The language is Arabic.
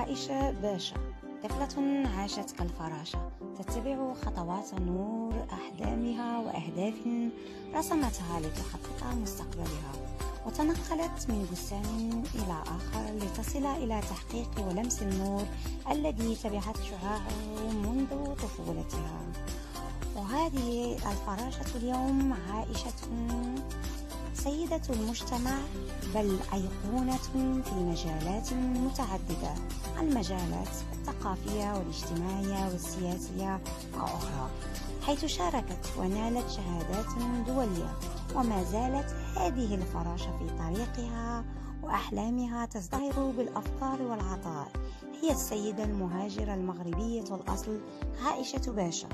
عائشة باشا طفلة عاشت كالفراشة تتبع خطوات نور أحلامها وأهداف رسمتها لتحقق مستقبلها وتنقلت من بستان إلى آخر لتصل إلى تحقيق ولمس النور الذي تبعت شعاعه منذ طفولتها. وهذه الفراشة اليوم عائشة سيدة المجتمع بل أيقونة في مجالات متعددة المجالات الثقافية والاجتماعية والسياسية وأخرى حيث شاركت ونالت شهادات دولية وما زالت هذه الفراشة في طريقها وأحلامها تزدهر بالأفكار والعطاء هي السيدة المهاجرة المغربية الأصل عائشة باشا.